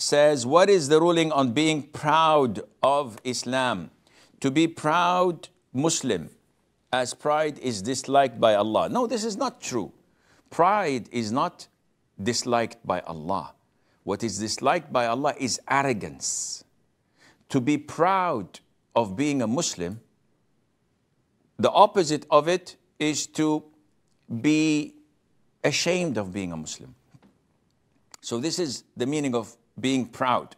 says, What is the ruling on being proud of Islam? To be proud Muslim, as pride is disliked by Allah. No, this is not true. Pride is not disliked by Allah. What is disliked by Allah is arrogance. To be proud of being a Muslim, the opposite of it is to be ashamed of being a Muslim. So, this is the meaning of being proud.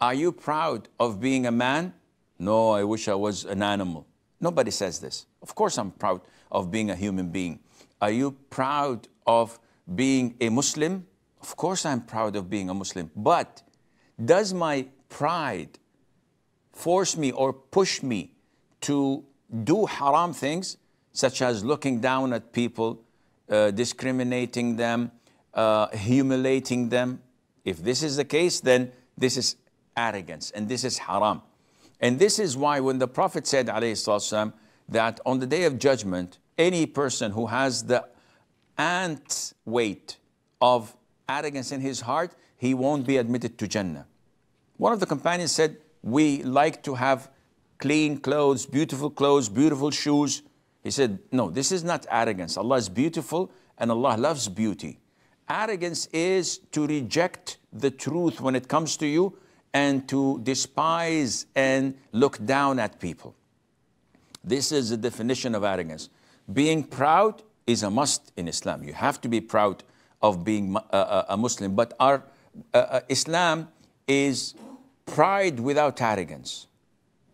Are you proud of being a man? No, I wish I was an animal. Nobody says this. Of course, I'm proud of being a human being. Are you proud of being a Muslim? Of course, I'm proud of being a Muslim. But does my pride force me or push me to do haram things, such as looking down at people, uh, discriminating them, uh, humiliating them? If this is the case, then this is arrogance and this is haram. And this is why when the Prophet said, والسلام, that on the day of judgment, any person who has the ant weight of arrogance in his heart, he won't be admitted to Jannah. One of the companions said, We like to have clean clothes, beautiful clothes, beautiful shoes. He said, No, this is not arrogance. Allah is beautiful and Allah loves beauty. Arrogance is to reject the truth when it comes to you and to despise and look down at people. This is the definition of arrogance. Being proud is a must in Islam. You have to be proud of being a, a Muslim. But our uh, uh, Islam is pride without arrogance,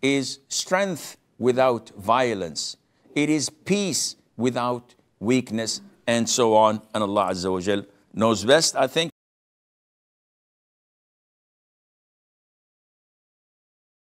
is strength without violence, it is peace without weakness, and so on. And Allah Azza wa Jal knows best, I think.